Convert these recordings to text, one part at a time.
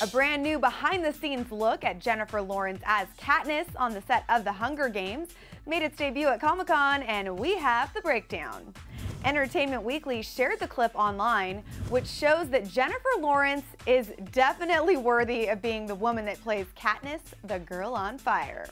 A brand new behind the scenes look at Jennifer Lawrence as Katniss on the set of The Hunger Games made its debut at Comic Con, and we have the breakdown. Entertainment Weekly shared the clip online, which shows that Jennifer Lawrence is definitely worthy of being the woman that plays Katniss, the girl on fire.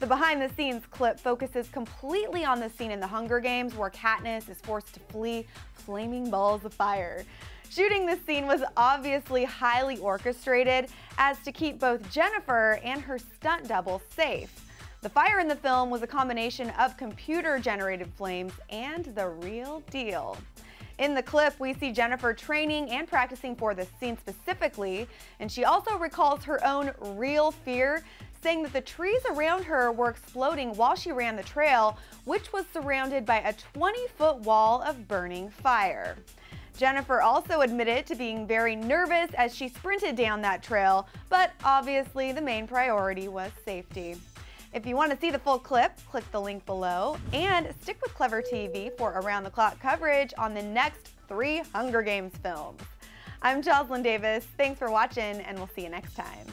The behind the scenes clip focuses completely on the scene in the Hunger Games where Katniss is forced to flee flaming balls of fire. Shooting this scene was obviously highly orchestrated as to keep both Jennifer and her stunt double safe. The fire in the film was a combination of computer-generated flames and the real deal. In the clip, we see Jennifer training and practicing for this scene specifically, and she also recalls her own real fear, saying that the trees around her were exploding while she ran the trail, which was surrounded by a 20-foot wall of burning fire. Jennifer also admitted to being very nervous as she sprinted down that trail, but obviously the main priority was safety. If you want to see the full clip, click the link below and stick with Clevver TV for around the clock coverage on the next three Hunger Games films. I'm Joslyn Davis. Thanks for watching and we'll see you next time.